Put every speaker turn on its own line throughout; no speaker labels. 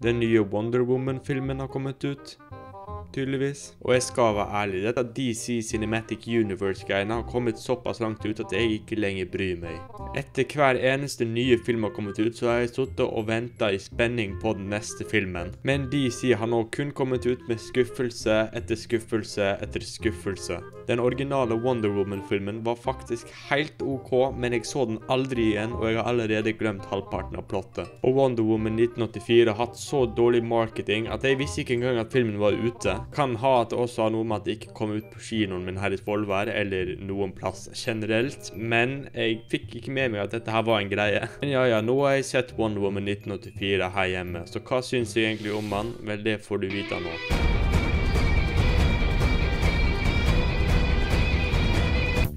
Den nye Wonder Woman-filmen har kommet ut. Tydeligvis. Og jeg skal være ærlig, dette DC Cinematic Universe-greiene har kommet såpass langt ut at jeg ikke lenger bryr meg. Etter hver eneste nye film har kommet ut, så har jeg sittet og venta i spenning på den neste filmen. Men DC har nå kun kommet ut med skuffelse etter skuffelse etter skuffelse. Den originale Wonder Woman-filmen var faktisk helt OK, men jeg så den aldri igjen, og jeg har allerede glemt halvparten av plottet. Og Wonder Woman 1984 har hatt så dårlig marketing at jeg visste ikke engang at filmen var ute. Kan ha at det også har noe med at det ikke kom ut på kinoen min her i Svolvær, eller noen plass generelt, men jeg fikk ikke med meg at dette her var en greie. Men ja, ja, nå har jeg sett Wonder Woman 1984 her hjemme, så hva syns jeg egentlig om han? Vel, det får du vite nå.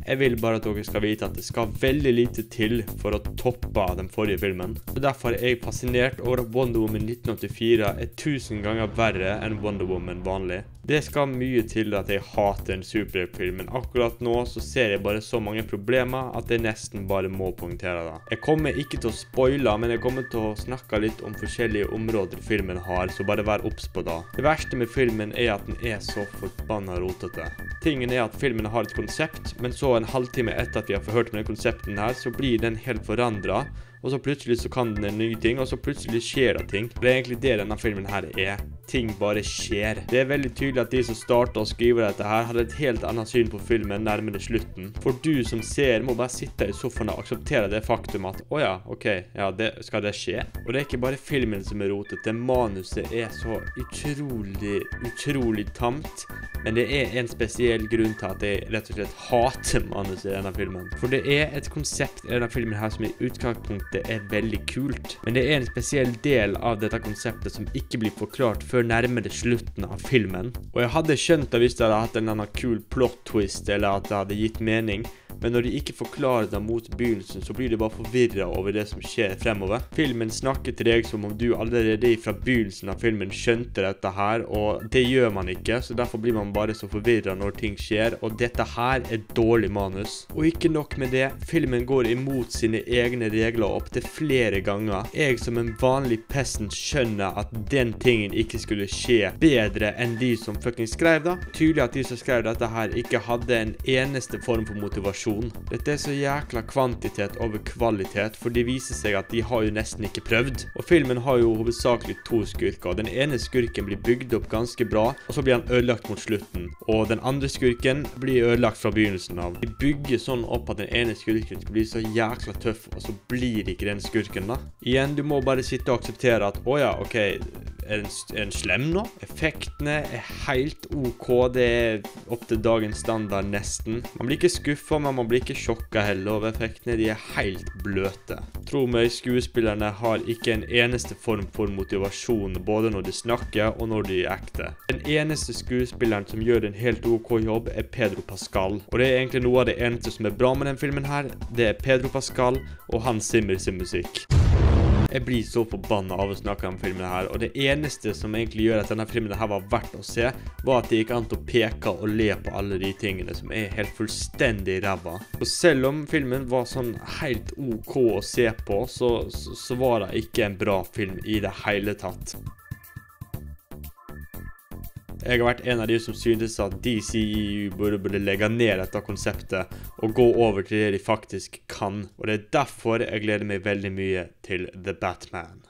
Jeg vil bare at dere skal vite at det skal veldig lite til for å toppe den forrige filmen. Og Derfor er jeg fascinert over at Wonder Woman 1984 er tusen ganger verre enn Wonder Woman vanlig. Det skal mye til at jeg hater en superheltfilm, men akkurat nå så ser jeg bare så mange problemer at jeg nesten bare må poengtere det. Jeg kommer ikke til å spoile, men jeg kommer til å snakke litt om forskjellige områder filmen har, så bare vær obs på det. Det verste med filmen er at den er så forbanna rotete. Tingen er at filmen har et konsept, men så en halvtime etter at vi har forhørt med den konsepten her, så blir den helt forandra. Og så plutselig så kan den en ny ting, og så plutselig skjer det ting. Det er egentlig det denne filmen her er. Ting bare skjer. Det er veldig tydelig at de som starta å skrive dette her, hadde et helt annet syn på filmen nærmere slutten. For du som ser, må bare sitte i sofaen og akseptere det faktum at å ja, OK, ja, det, skal det skje? Og det er ikke bare filmen som er rotete. Manuset er så utrolig, utrolig tamt. Men det er en spesiell grunn til at jeg rett og slett hater manuset i denne filmen. For det er et konsept i denne filmen her som i utgangspunktet er veldig kult. Men det er en spesiell del av dette konseptet som ikke blir forklart før nærmere slutten av filmen. Og jeg hadde skjønt det hvis det hadde hatt en eller annen kul plot twist, eller at det hadde gitt mening. Men når de ikke forklarer deg mot begynnelsen, så blir de bare forvirra over det som skjer fremover. Filmen snakker til deg som om du allerede fra begynnelsen av filmen skjønte dette her, og det gjør man ikke, så derfor blir man bare så forvirra når ting skjer, og dette her er dårlig manus. Og ikke nok med det, filmen går imot sine egne regler opptil flere ganger. Jeg som en vanlig peasant skjønner at den tingen ikke skulle skje bedre enn de som fucking skrev det. Tydelig at de som skrev dette her, ikke hadde en eneste form for motivasjon. Dette er så jækla kvantitet over kvalitet, for det viser seg at de har jo nesten ikke prøvd. Og filmen har jo hovedsakelig to skurker. Den ene skurken blir bygd opp ganske bra, og så blir han ødelagt mot slutten. Og den andre skurken blir ødelagt fra begynnelsen av. De bygger sånn opp at den ene skurken skal bli så jækla tøff, og så blir ikke den skurken, da. Igjen, du må bare sitte og akseptere at å ja, OK, er den, slem nå? Effektene er helt OK. Det er opp til dagens standard, nesten. Man blir ikke skuffa, men man blir ikke sjokka heller over effektene. De er helt bløte. Tro meg, skuespillerne har ikke en eneste form for motivasjon, både når de snakker og når de er ekte. Den eneste skuespilleren som gjør en helt OK jobb, er Pedro Pascal. Og det er egentlig noe av det eneste som er bra med den filmen her. Det er Pedro Pascal og Hans Zimmer sin musikk. Jeg blir så forbanna av å snakke om filmen her, og det eneste som egentlig gjør at denne filmen her var verdt å se, var at det gikk an å peke og le på alle de tingene som er helt fullstendig ræva. Og selv om filmen var sånn helt OK å se på, så, så, så var det ikke en bra film i det hele tatt. Jeg har vært en av de som syntes at DCU burde, burde legge ned dette konseptet og gå over til det de faktisk kan. Og det er derfor jeg gleder meg veldig mye til The Batman.